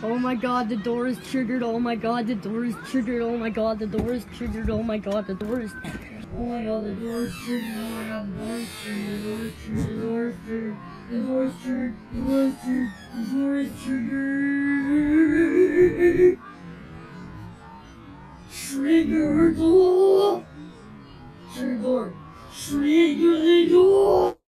Oh my god, the door is triggered. Oh my god, the door is triggered. Oh my god, the door is triggered. Oh my god, the door is triggered. Oh my god, the door is triggered. The door is triggered. The door is triggered. The door is triggered. The door triggered. Triggered. Door.